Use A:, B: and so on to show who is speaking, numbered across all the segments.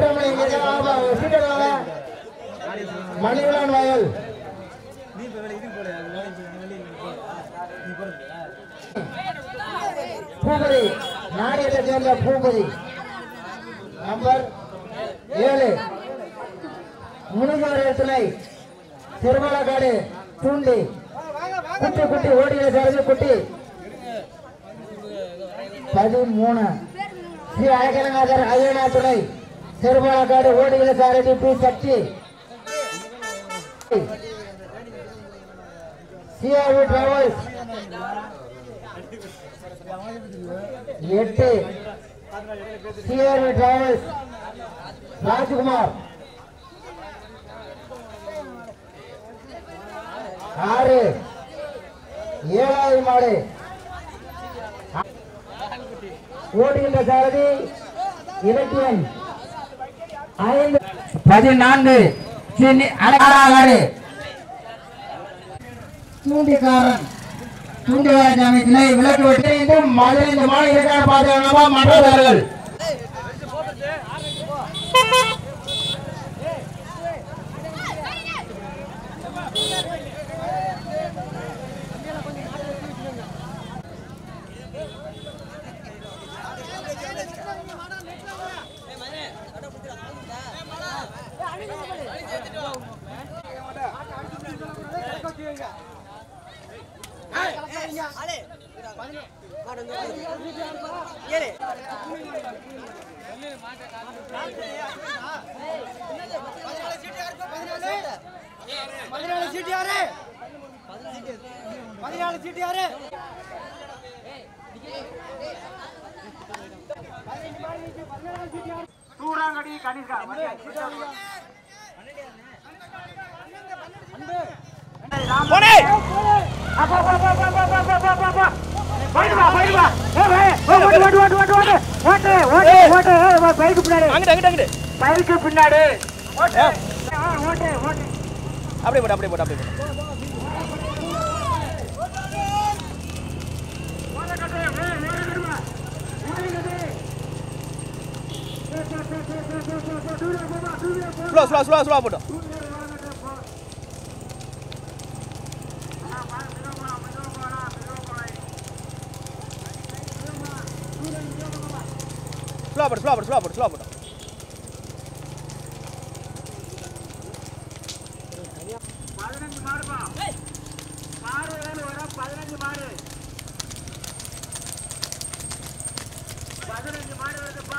A: வீரமணி மணிவிழான் வயல் பூபதி நாடியத்தை சேர்ந்த பூபதி நம்பர் ஏழு முனுகார திருமலக்காடு தூண்டி குட்டி குட்டி ஓடிய சாரதி குட்டி பதிமூணு. ஸ்ரீ அழகநாதர் ஐயனா துணை. திருமணக்காடு ஓடிய சாரதி பி சக்தி சிஆர்வி டிராவல்ஸ். எட்டு. CRV travels. ராஜ்குமார். ஆறு. ஏழாவது மாடு. ஓடுகின்ற சாரதி இலக்கியன் பதினான்கு அழகாடு தூண்டிக்காரன் தூண்டிவாய் அமைப்பினை விளக்கு விட்டு இந்த மதுரை இந்த மாநிலக்கான மற்றவர்கள்
B: பதினாலு சீட்டு யாரு பதினாலு சீட்டு யாரு தூராங்கடி கணிசா
C: போனே!
B: அப்பா
C: அப்பா அப்பா அப்பா
B: அப்பா அப்பா
C: அப்பா
B: பைக்கு பின்னாடி.
C: அப்படியே போட்டு அப்படியே போட்டு அப்படியே போட்டு ஸ்லோ ஸ்லோ ஸ்லோ ஸ்லோ போட்டு ஸ்லோ போடு ஸ்லோ போடு ஸ்லோ போடு ஸ்லோ போடு.
B: பதினஞ்சு மாடுப்பா மாடு வேலை பதினஞ்சு மாடு பதினஞ்சு மாடு வருதுப்பா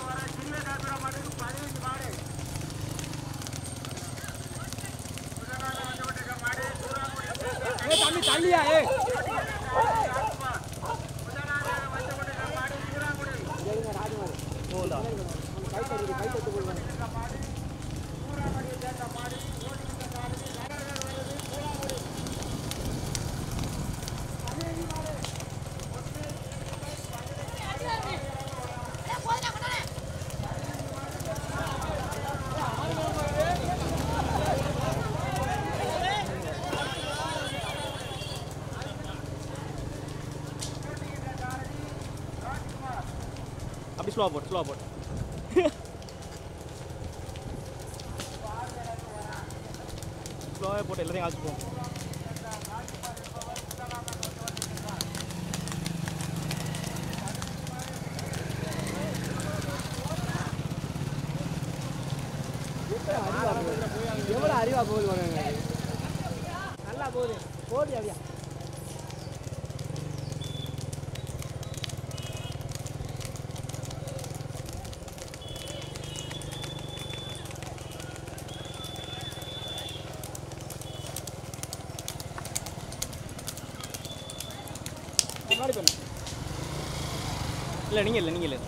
B: வர சிறிய மாட்டுக்கு பதினஞ்சு மாடு தள்ளியா ஏ
C: ஸ்லோ போட்டு ஸ்லோ போட்டு ஸ்லோவாக போட்டு எல்லாத்தையும் ஆச்சுப்போம்
B: எவ்வளவு அறிவா போகுது பாருங்க நல்லா போகுது போடி அப்படியா
C: முன்னாடி பண்ணு இல்லை நீங்கள் இல்லை நீங்கள் இல்லை.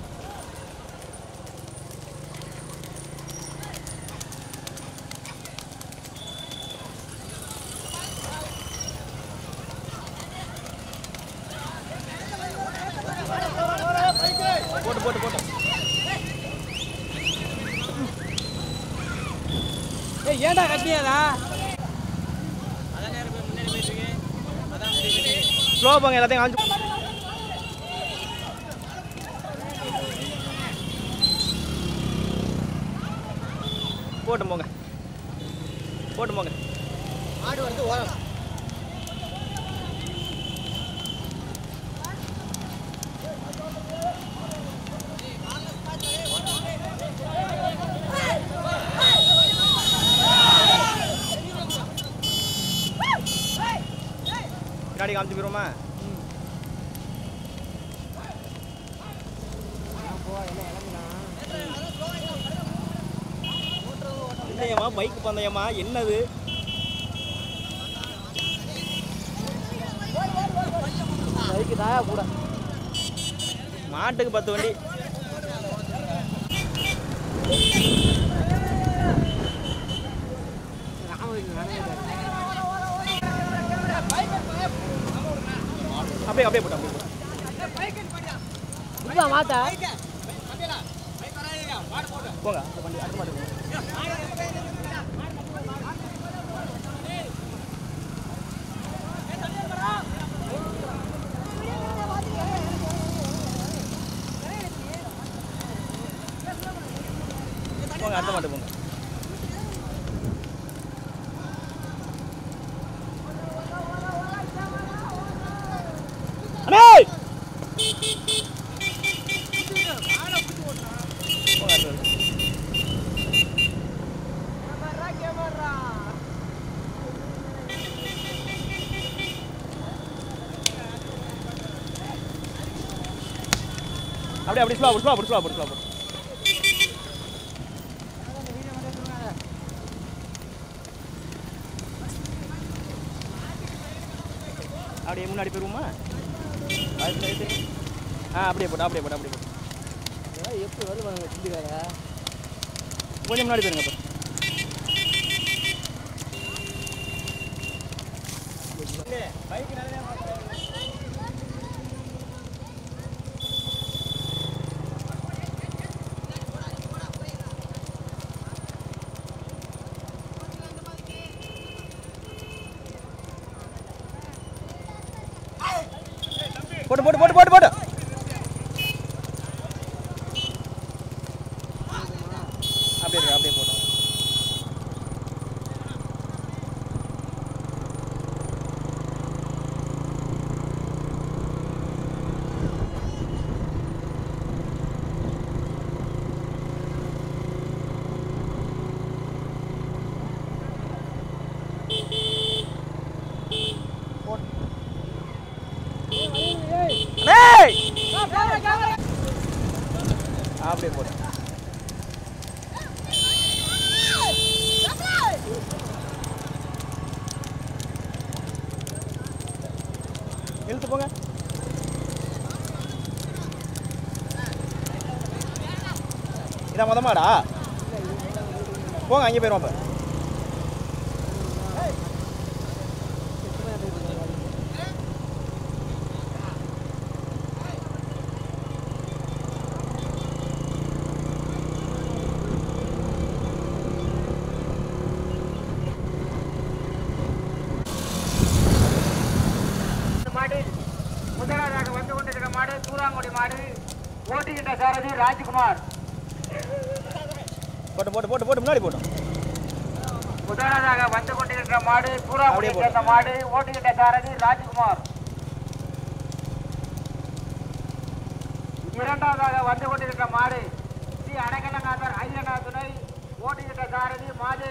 C: போட்டு போட்டு போட்டு.
B: ஏய் ஏன்டா கட்டியாதா
C: ஸ்லோ போங்க எல்லாத்தையும் காமிச்சு போட்டு போங்க. போட்டு போங்க
D: மாடு வந்து ஓரம்
C: பின்னாடி காமிச்சு போயிருவோமா என்னையம்மா பைக் பந்தயம்மா என்னது?
D: அதுக்கு தாயா கூட.
C: மாட்டுக்கு பத்து வண்டி. அப்படியே அப்படியே போட்டு அப்படியே போங்க அந்த வண்டி அடுத்த மாட்டு போங்க. அடுத்த மாட்டு போங்க அண்ணே! போங்க அடுத்த மாட்டு. அப்படியே அப்படி slow slow slow slow slow அப்படியே முன்னாடி போயிருவோமா? ஆ அப்படியே போட்டு அப்படியே போட்டு அப்படியே போட்டு.
D: எப்படி வருது பாருங்க சிந்திக்கார
C: கொஞ்சம் முன்னாடி போயிருங்க இப்போ போட்டு போட்டு போட்டு போட்டு போட்டு அப்படியே இரு, அப்படியே போட்டோம் அண்ணே! அப்படியே போடு இழுத்து போங்க இதான் மொதமாடா போங்க அங்கே போயிடுவோம் இப்போ
B: இந்த மாடு முதலாவதாக வந்து கொண்டிருக்கிற மாடு தூராங்குடி மாடு ஓட்டுகின்ற சாரதி ராஜ்குமார்
C: போட்டு போட்டு போட்டு போட்டு முன்னாடி போட்டோம்
B: முதலாவதாக வந்து கொண்டிருக்கிற மாடு தூராங்குடியை மாடு ஓட்டுகிட்ட சாரதி ராஜ்குமார். இரண்டாவதாக வந்து கொண்டிருக்கிற மாடு ஸ்ரீ அடகலநாதர் ஐயனா துணை ஓட்டுகின்ற சாரதி மாது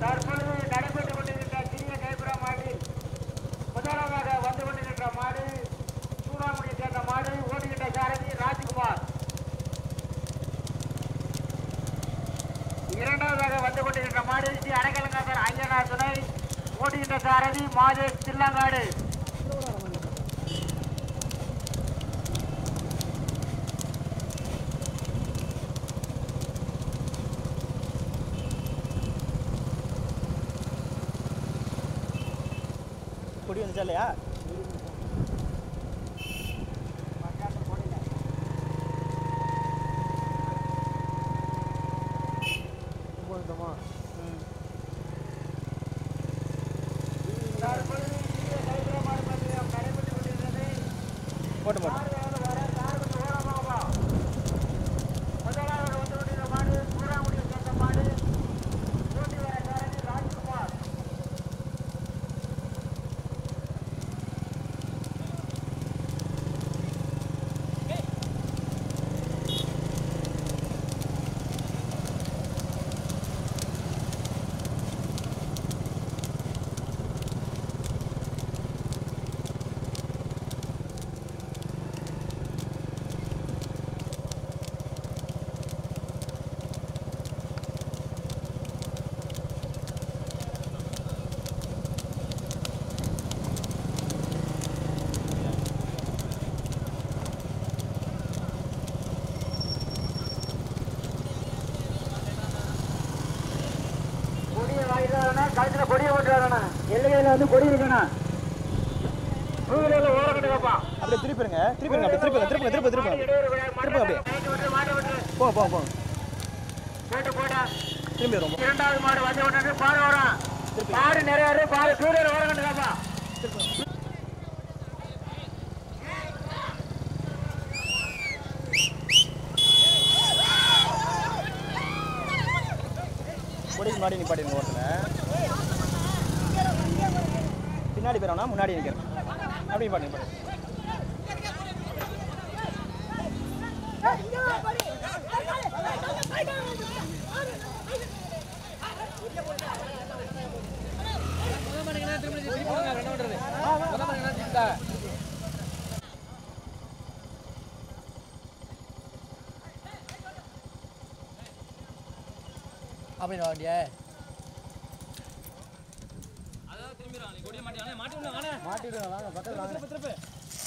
B: தற்பொழுது நடைபெற்றுக் கொண்டிருக்கிற சிறிய கைப்புற மாட்டில் முதலாவதாக வந்து கொண்டிருக்கிற மாடு சூடாமுடியை சேர்ந்த மாடு ஓடுகின்ற சாரதி ராஜ்குமார் இரண்டாவதாக வந்து கொண்டிருக்கிற மாடு ஸ்ரீ அடைக்கலங்காசர் ஐயனார் துணை ஓடுகின்ற சாரதி மாதேஷ் தில்லங்காடு
C: கொடி வந்துச்சா இல்லையா
D: போதுமா
B: தற்பொழுது சிறிய கைப்புற மாடு பந்தயம்
C: போட்டு போட்டு
B: முதலாவது வந்து கொண்டிருந்த மாடு சூறாமுடியை சேர்ந்த மாடு போட்டி வர சாரதி ராஜ்குமார் கொடியை வாங்கிட்டாங்கண்ணா கழுத்துல கொடியை போட்டுறாங்கண்ணா எல்லையில வந்து கொடி இருக்கணும் டூவீலர்ல ஓர கட்டுக்கப்பா
C: அப்படியே திருப்பிடுங்க திருப்பிடுங்க அப்படியே திருப்புங்க திருப்புங்க திருப்பு திருப்புங்க திருப்புங்க அப்படியே. போங்க போங்க போங்க
B: போட்டு போடா.
C: திரும்பி வரும்
B: இரண்டாவது மாடு வந்து விட்டு பாடு வரும். பாடு நிறைய இருக்கு பாடு டூவீலர் ஓர கட்டுக்கப்பா
C: கொடிக்கு முன்னாடி நிப்பாட்டிருங்க ஓரத்தில் பின்னாடி போயிடணும் முன்னாடி நிற்கிறேன் அப்படி நிப்பாட்டி நிப்பாட்டி
D: அப்படின்னு வண்டியா. மாட்டிடுவேன் வாங்க பக்கத்தில் வாங்க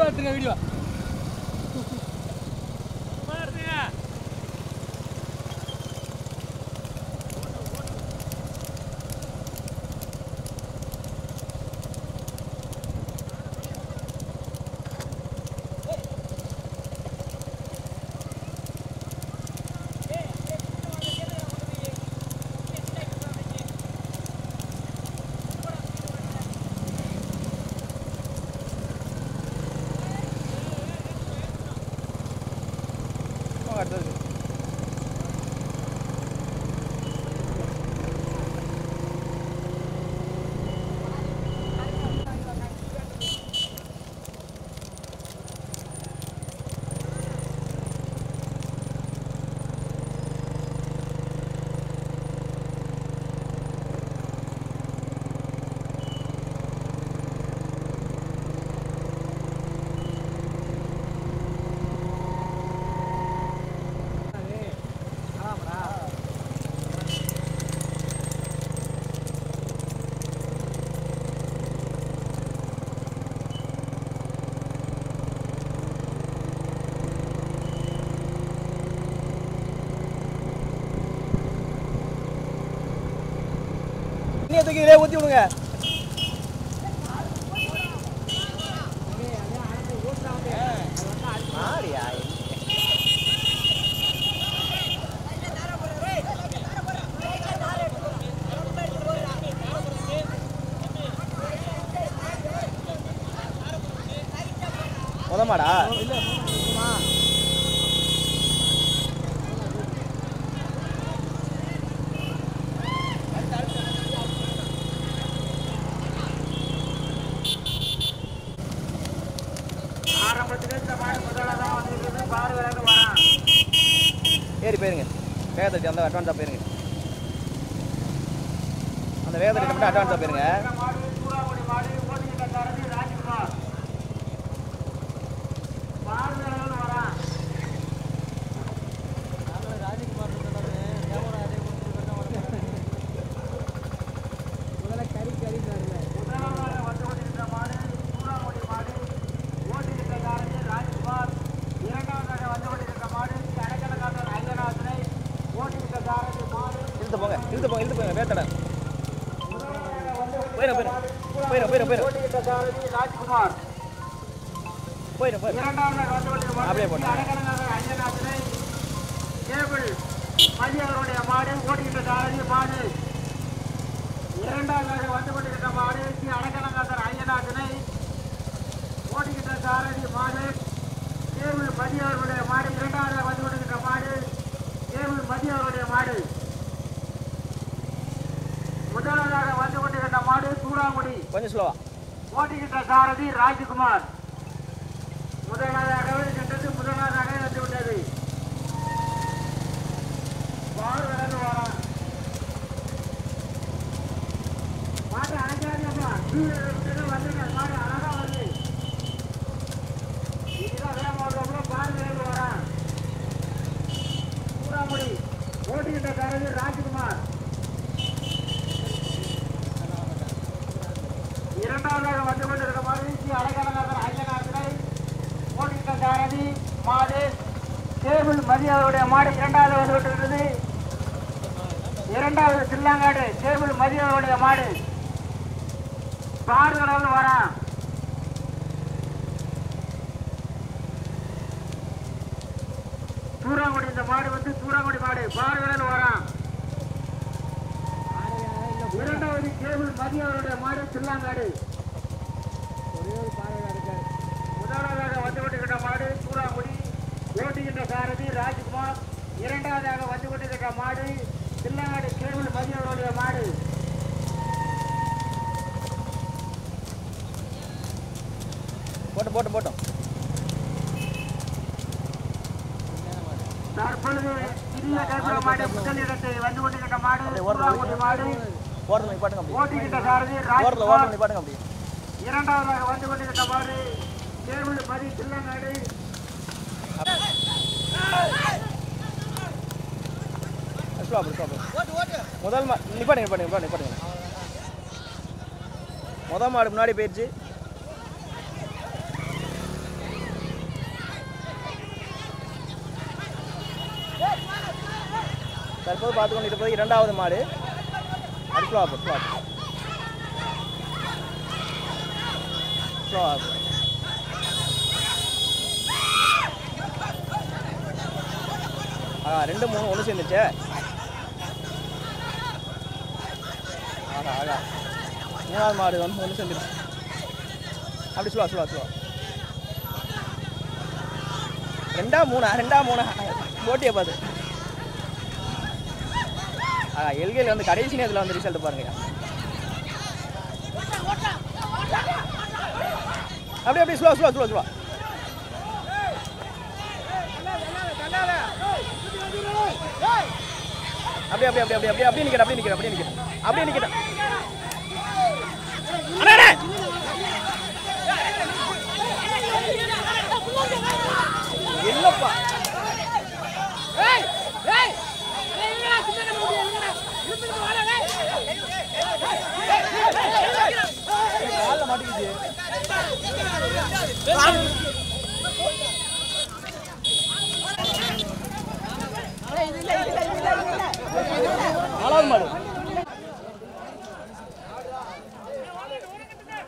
D: வீடியோ எடுத்துங்க வீடியோ
B: ஆ
C: தண்ணியை தூக்கி இதே ஊற்றி விடுங்க. ஆடியா முதமாடா
B: ஆரம்பத்திலே இந்த மாடு முதலாக வந்து பார்வையாக வரான்
C: ஏறி போயிருங்க கொஞ்சம் அட்வான்ஸாக போயிருங்க. அந்த வேகத்தடி மட்டும் அட்வான்ஸாக போயிருங்க.
B: இந்த மாடு
C: அப்படியே
B: மாடு
C: போட்டு.
B: மாடு ஓட்டுகின்ற சாரதி மாடு. இரண்டாவதாக வந்து கொண்டிருக்கிற மாடு. ஸ்ரீ அடக்கணங்காசர் ஐயநாதனை சாரதி மாடு. கேபிள் மதியவருடைய மாடு. இரண்டாவதாக வந்து கொண்டிருக்கிற மாடு. கேபிள் மதியவருடைய மாடு. முதலாவதாக வந்து கொண்டிருக்கிற மாடு சூடாங்குடி
C: கொஞ்சம்
B: ஓட்டுகின்ற சாரதி ராஜ்குமார். ஓட்டுகின்ற சாரதி ராஜ்குமார் இரண்டாவதாக வந்து கொண்டிருக்கிற மாடு ஸ்ரீ அழகநகர் ஐயநாதனை ஓட்டுகின்ற சாரதி மாடு டேபிள் மதியவருடைய மாடு இரண்டாவது வந்து கொண்டிருக்கிறது இரண்டாவது சில்லாங்காடு கேபிள் மதியவருடைய மாடு. பார்வையாளர்கள் வரான் சூறாங்குடி இந்த மாடு வந்து சூறாங்குடி மாடு. பார்வையாளர்கள் வரான் இரண்டாவது கேபிள் மதியவருடைய மாடு சில்லாங்காடு. முதலாவதாக வந்து கொண்டிருக்கிற மாடு சூறாங்குடி. ஓட்டுகின்ற சாரதி ராஜ்குமார். இரண்டாவதாக வந்து கொண்டிருக்கிற மாடு சில்லாங்காடு
C: போட்டு போட்டு போட்டோம்.
B: தற்பொழுது சிறிய கைப்புற மாடு முதலிடத்தை வந்து கொண்டிருக்கிற மாடு
C: ஓரத்துல
B: மாடு.
C: ஓரத்தில் பாட்டுங்க
B: ஓட்டுகின்ற சாரதி
C: ஓரத்தில் ஓரத்தில் பாட்டுங்க அப்படி
B: இரண்டாவதாக வந்து கொண்டிருக்கிற மாடு
C: அப்படி ஸ்லோ அப்படி முதல் மா நிப்பாட்டுங்க நிப்பாட்டுங்க நிப்பாட்டுங்க முதல் மாடு முன்னாடி போயிடுச்சு தற்போது பார்த்து கொண்டு இருப்பது இரண்டாவது மாடு. அது ஃப்ளாப் ஃப்ளாப் ஃப்ளாப் ஆ ரெண்டு மூணு ஒன்று சேர்ந்துச்சே ஆகா ஆகா மூணாவது மாடு வந்து ஒன்று சேர்ந்துருச்சு. அப்படி சொல்லுவா சொல்லுவா சொல்லுவா ரெண்டா மூணா ரெண்டா மூணா. போட்டியை பார்த்து. எல்கையில் வந்து கடைசி நேரத்தில் வந்து ரிசல்ட் பாருங்க. அப்படியே அப்படியே ஸ்லோ ஸ்லோ ஸ்லோ ஸ்லோ அப்படியே அப்படியே அப்படியே அப்படியே அப்படியே அப்படியே நிக்கிறேன் அப்படியே நிக்கிறேன் அப்படியே நிக்கிறேன். அப்படியே நிக்கிறேன். அண்ணா,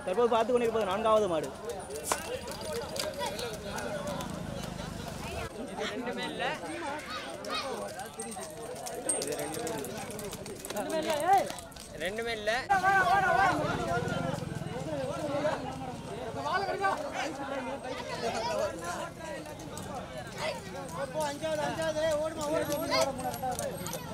C: தற்போது பார்த்து கொண்டிருப்பது நான்காவது மாடு.
E: ரெண்டுமே இல்லை
B: அஞ்சாவது அஞ்சாவது ஓடுமா ஓடுமா